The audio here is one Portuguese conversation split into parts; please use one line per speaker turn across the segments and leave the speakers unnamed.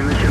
in the ship.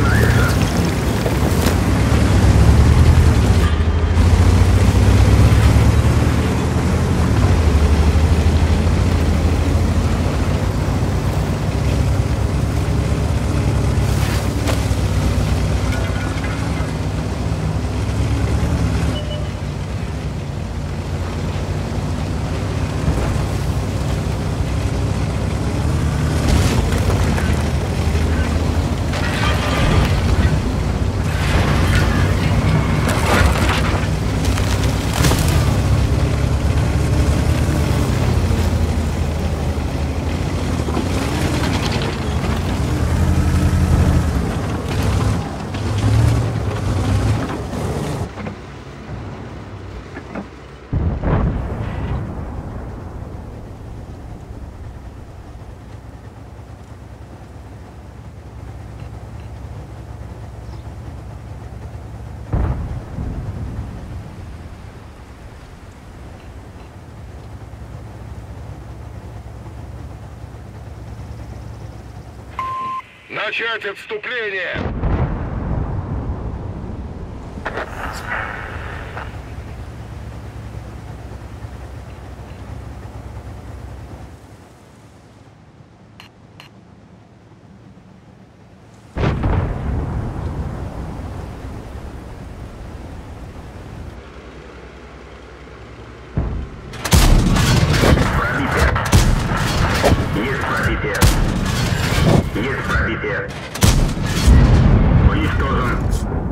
Начать отступление! viver. Por isso,